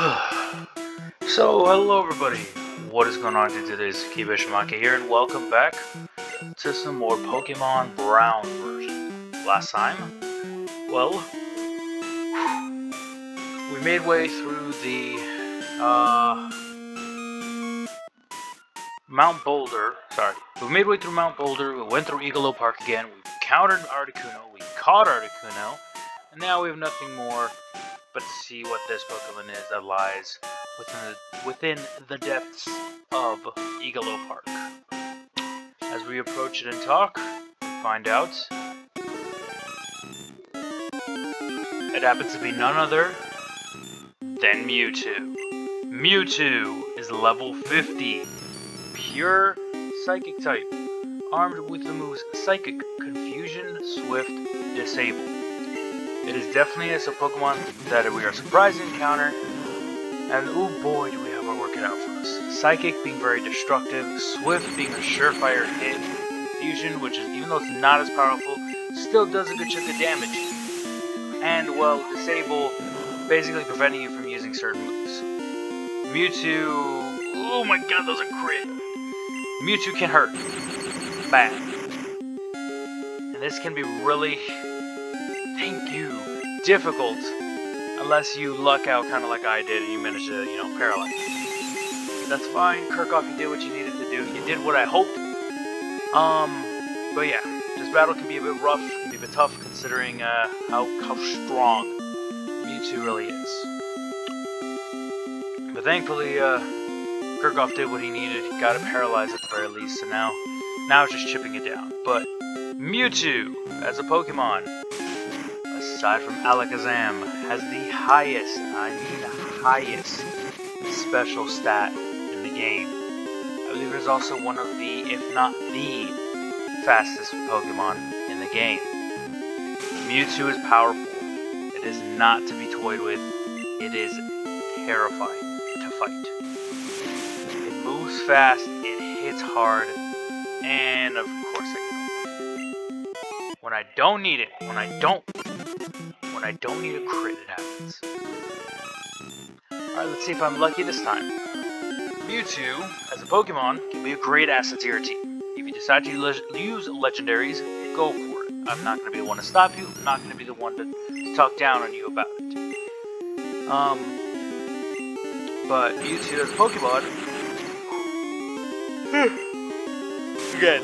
so, hello everybody. What is going on today? Is Kiba Ishumaki here, and welcome back to some more Pokemon Brown version. Last time, well, we made way through the, uh, Mount Boulder, sorry, we made way through Mount Boulder, we went through Igalo Park again, we countered Articuno, we caught Articuno, and now we have nothing more but to see what this Pokemon is that lies within the, within the depths of Igalo Park. As we approach it and talk, find out it happens to be none other than Mewtwo. Mewtwo is level 50, pure Psychic type, armed with the moves Psychic, Confusion, Swift, Disable. It is definitely a Pokemon that we are surprised to encounter, and oh boy do we have our work cut out for us. Psychic being very destructive, Swift being a surefire hit, Fusion, which is even though it's not as powerful, still does a good chunk of damage. And well, Disable, basically preventing you from using certain moves. Mewtwo, oh my god, those are crit. Mewtwo can hurt. Bad. And this can be really difficult unless you luck out kind of like I did and you manage to, you know, paralyze. That's fine, Kirchhoff, you did what you needed to do. You did what I hoped. Um, but yeah, this battle can be a bit rough, can be a bit tough considering uh, how, how strong Mewtwo really is. But thankfully, uh, Kirchhoff did what he needed. He got it paralyzed at the very least, so now, now it's just chipping it down. But Mewtwo, as a Pokemon, aside from Alakazam, has the highest, I mean the highest, special stat in the game. I believe it is also one of the, if not the, fastest Pokemon in the game. Mewtwo is powerful. It is not to be toyed with. It is terrifying to fight. It moves fast, it hits hard, and of course I When I don't need it, when I don't when I don't need a crit, it happens. Alright, let's see if I'm lucky this time. Mewtwo, as a Pokemon, can be a great asset to your team. If you decide to use legendaries, go for it. I'm not going to be the one to stop you, I'm not going to be the one to, talk down on you about it. Um, but Mewtwo as a Pokemon, again,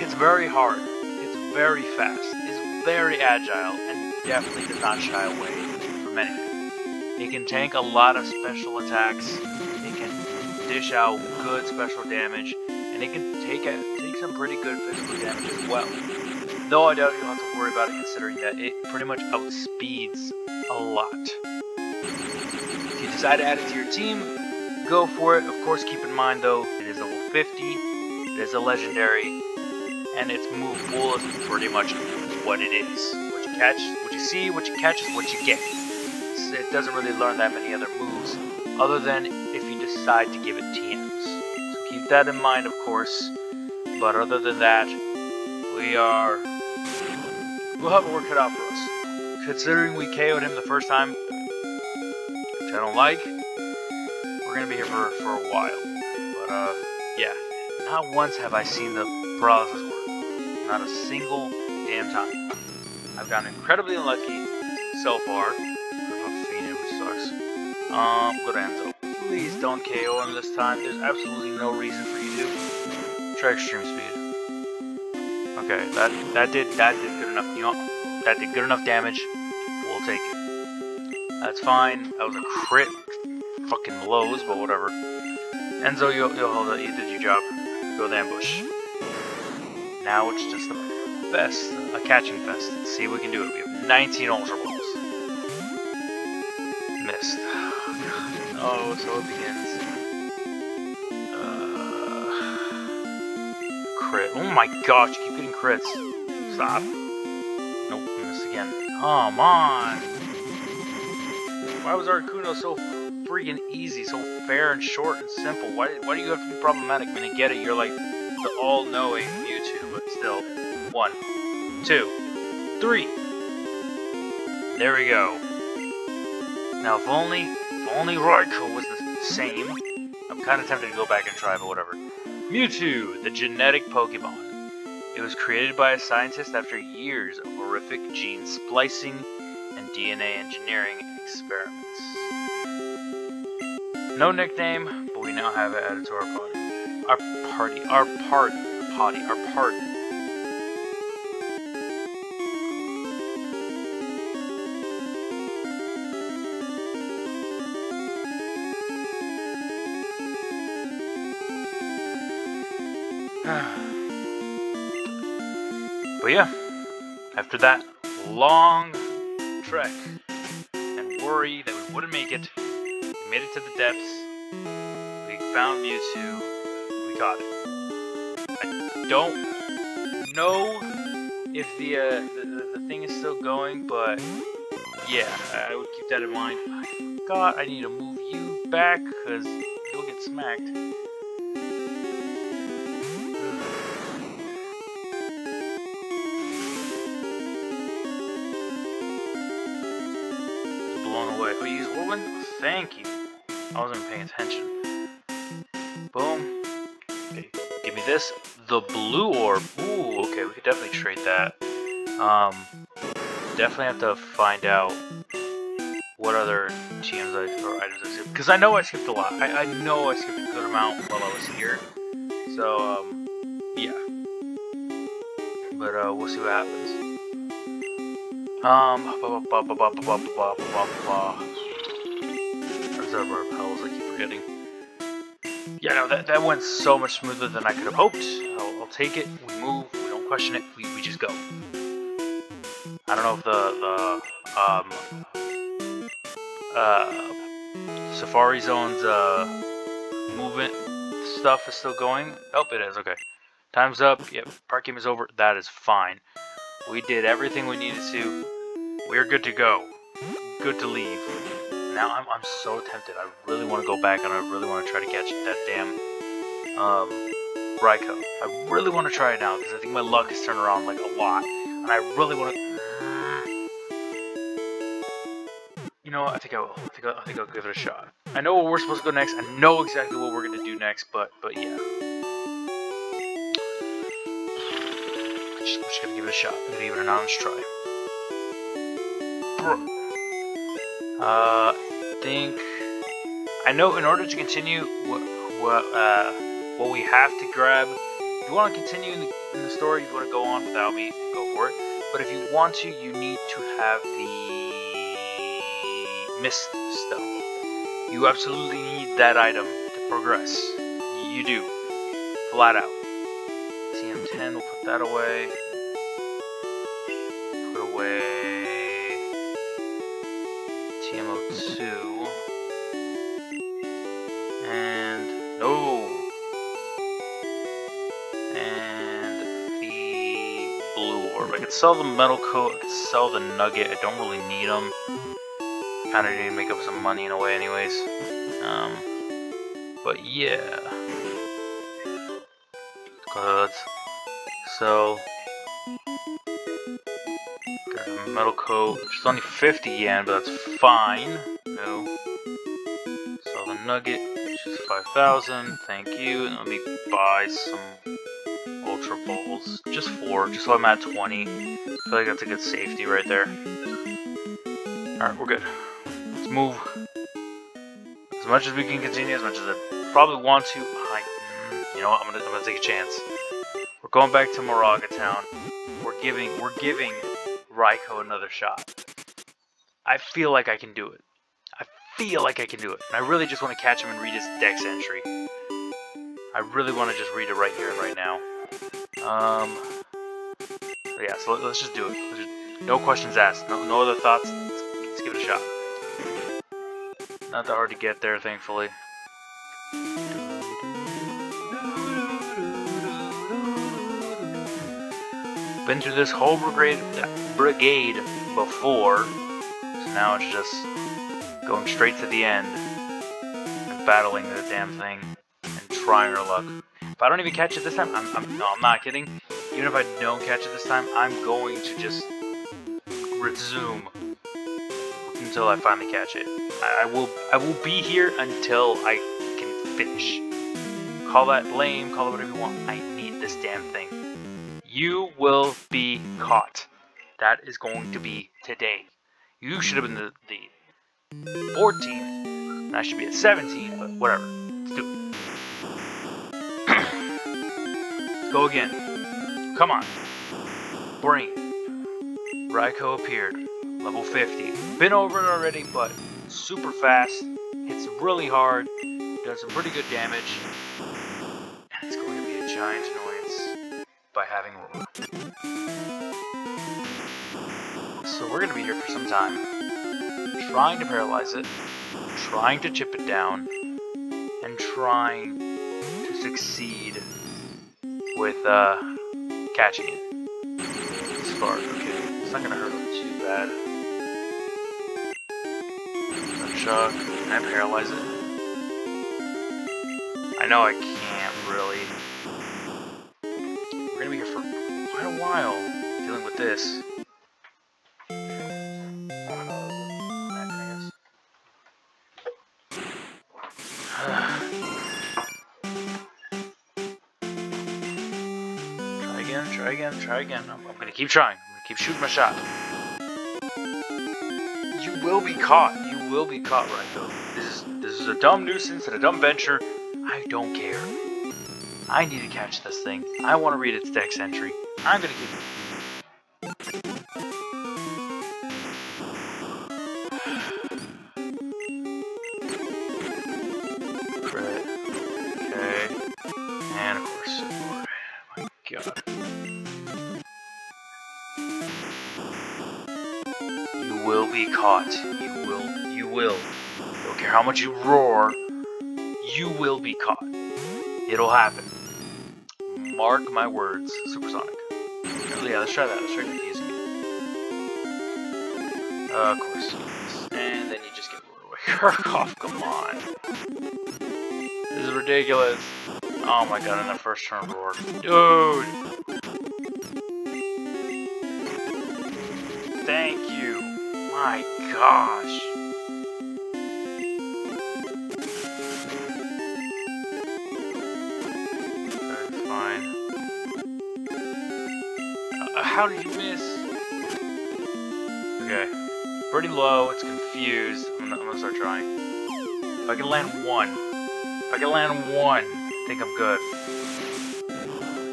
it's very hard, it's very fast, it's very agile, and definitely does not shy away from anything. It can tank a lot of special attacks, it can dish out good special damage, and it can take a, take some pretty good physical damage as well. Though I doubt you'll have to worry about it considering that it pretty much outspeeds a lot. If you decide to add it to your team, go for it. Of course, keep in mind though, it is level 50, it is a legendary, and its move pool is pretty much what it is. Catch, what you see, what you catch is what you get. It doesn't really learn that many other moves, other than if you decide to give it TMs. So keep that in mind, of course. But other than that, we are... We'll have a work cut out for us. Considering we KO'd him the first time, which I don't like, we're gonna be here for, for a while. But, uh, yeah. Not once have I seen the paralysis work. Not a single damn time. I've gotten incredibly unlucky so far. Phoenix, which sucks. Um, go to Enzo. Please don't KO him this time. There's absolutely no reason for you to. Try extreme speed. Okay, that that did that did good enough. You know, that did good enough damage. We'll take it. That's fine. That was a crit. Fucking blows, but whatever. Enzo, you'll, you'll hold. You did your job. Go the ambush. Now it's just a fest, a catching fest. Let's see if we can do it. We have 19 Ultra Balls. Missed. Oh, so it begins. Uh, crit. Oh my gosh, you keep getting crits. Stop. Nope, missed again. Come on. Why was Articuno so freaking easy, so fair and short and simple? Why, why do you have to be problematic? Mean, I get it, you're like the all-knowing Mewtwo, but still. One, two, three. There we go. Now, if only, if only Raikou was the same. I'm kind of tempted to go back and try, but whatever. Mewtwo, the genetic Pokemon. It was created by a scientist after years of horrific gene splicing and DNA engineering experiments. No nickname, but we now have it added to our party. Our party, our party, party, our party. but yeah, after that long trek and worry that we wouldn't make it, we made it to the depths, we found Mewtwo, we got it. I don't know if the, uh, the, the thing is still going, but yeah, I would keep that in mind. I forgot I need to move you back, because you'll get smacked. Use Whirlwind? Thank you. I wasn't paying attention. Boom. Okay, give me this. The blue orb. Ooh, okay, we could definitely trade that. Um, definitely have to find out what other TMs I, or items I skipped. Because I know I skipped a lot. I, I know I skipped a good amount while I was here. So, um, yeah. But, uh, we'll see what happens. Ba ba ba. Reservoir repels, I keep forgetting. Yeah, no, that, that went so much smoother than I could have hoped. I'll, I'll take it, we move, we don't question it, we, we just go. I don't know if the, the, um, uh, Safari Zone's, uh, movement stuff is still going. Oh, it is, okay. Time's up, yep, park game is over, that is fine. We did everything we needed to. We're good to go. Good to leave. Now I'm, I'm so tempted. I really want to go back and I really want to try to catch that damn um, Raikou. I really want to try it now because I think my luck has turned around like a lot. And I really want to... You know what? I think I will. I think I'll, I think I'll give it a shot. I know where we're supposed to go next. I know exactly what we're going to do next, but but yeah. Just, I'm just gonna give it a shot. I'm gonna give it an honest try. Uh, think I know in order to continue what uh what we have to grab. If you want to continue in the, in the story, you want to go on without me, go for it. But if you want to, you need to have the mist stone. You absolutely need that item to progress. You do, flat out. TM10, we'll put that away. Put away sell the metal coat, sell the nugget. I don't really need them. Kinda need to make up some money in a way anyways. Um, but yeah. Good. So, metal coat, which is only 50 yen, but that's fine. No. So the nugget, which is 5,000, thank you. And let me buy some ultra balls. Just four, just so I'm at 20. I feel like that's a good safety right there. Alright, we're good. Let's move. As much as we can continue, as much as I probably want to, I, you know what, I'm gonna, I'm gonna take a chance. We're going back to Moraga Town. We're giving we're giving Raikou another shot. I feel like I can do it. I feel like I can do it. And I really just want to catch him and read his dex entry. I really want to just read it right here right now. Um, yeah, so let's just do it. Just, no questions asked. No, no other thoughts. Let's, let's give it a shot. Not that hard to get there, thankfully. Been through this whole brigade, brigade before, so now it's just going straight to the end and battling the damn thing trying our luck. If I don't even catch it this time, I'm, I'm no, I'm not kidding. Even if I don't catch it this time, I'm going to just resume until I finally catch it. I, I will I will be here until I can finish. Call that lame, call it whatever you want. I need this damn thing. You will be caught. That is going to be today. You should have been the, the 14th, I should be at 17, but whatever. Go again. Come on. Brain. Raikou appeared. Level 50. Been over it already, but super fast. Hits really hard. Does some pretty good damage. And it's going to be a giant annoyance by having Roar. So we're going to be here for some time. Trying to paralyze it. Trying to chip it down. And trying to succeed with uh, catching it. Spark, okay. It's not gonna hurt him too bad. Chuck, can I paralyze it? I know I can't really. We're gonna be here for quite a while dealing with this. Try again. I'm, I'm gonna keep trying. I'm gonna keep shooting my shot. You will be caught. You will be caught, right though. This is this is a dumb nuisance and a dumb venture. I don't care. I need to catch this thing. I want to read its dex entry. I'm gonna keep. Be caught. You will. You will. Don't care how much you roar. You will be caught. It'll happen. Mark my words. Supersonic. Yeah, let's try that. Let's try confusing it. Uh, of course. And then you just get lured away. Kirchhoff, come on. This is ridiculous. Oh my god, in the first turn roar. Dude! Thank my gosh. That's fine. Uh, how did you miss? Okay. Pretty low, it's confused. I'm gonna, I'm gonna start trying. If I can land one. If I can land one, I think I'm good.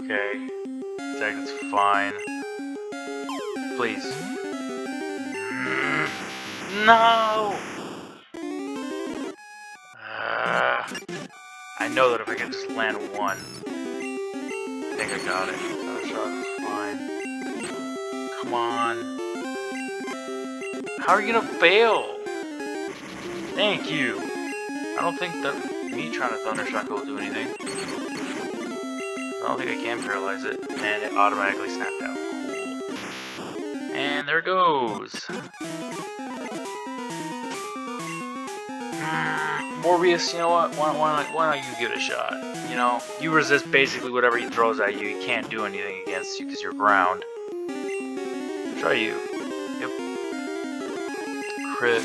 Okay. That's fine. Please. No! Uh, I know that if I can just land one, I think I got it. Shot, fine. Come on. How are you gonna fail? Thank you. I don't think that me trying to Thunder Shock will do anything. I don't think I can paralyze it, and it automatically snapped out. And there goes. Morbius, you know what? Why, why, not, why not you give it a shot? You know, you resist basically whatever he throws at you. He can't do anything against you because you're ground. Try you. Yep. Crit.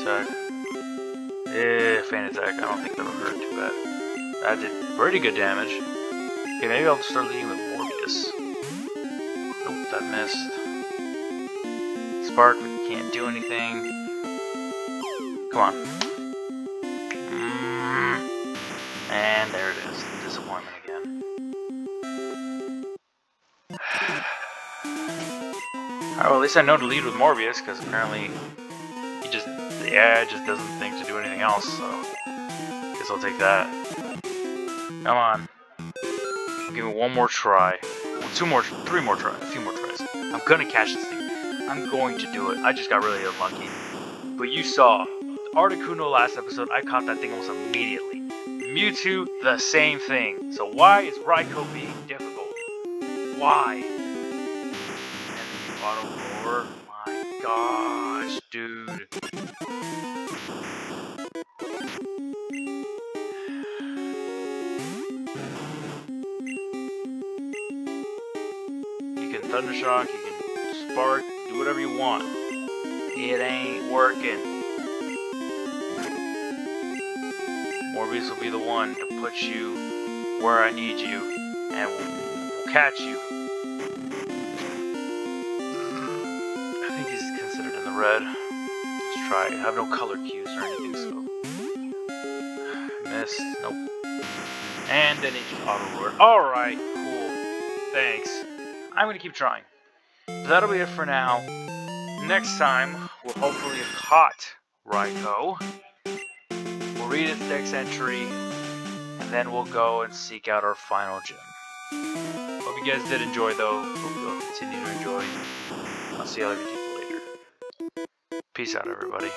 Attack. Eh, faint attack. I don't think that'll hurt too bad. That did pretty good damage. Okay, maybe I'll start leading with Morbius. Missed. Spark, we can't do anything. Come on. Mm. And there it is. Disappointment again. Alright, well at least I know to lead with Morbius, because apparently he just, yeah, just doesn't think to do anything else, so guess I'll take that. Come on. Give me one more try. Two more, three more tries, a few more tries. I'm gonna catch this thing. I'm going to do it. I just got really unlucky. But you saw, Articuno last episode, I caught that thing almost immediately. Mewtwo, the same thing. So why is Raikou being difficult? Why? And the auto roar? My gosh, You can Thunder Shock, you can Spark, do whatever you want. It ain't working. Morbius will be the one to put you where I need you, and we'll, we'll catch you. I think he's considered in the red. Let's try it. I have no color cues or anything, so... Miss. Nope. And then he just auto-roared. Alright, cool. Thanks. I'm gonna keep trying. That'll be it for now. Next time, we'll hopefully have caught Raikou. We'll read its next entry, and then we'll go and seek out our final gem. Hope you guys did enjoy, though. Hope you'll continue to enjoy. I'll see all of you later. Peace out, everybody.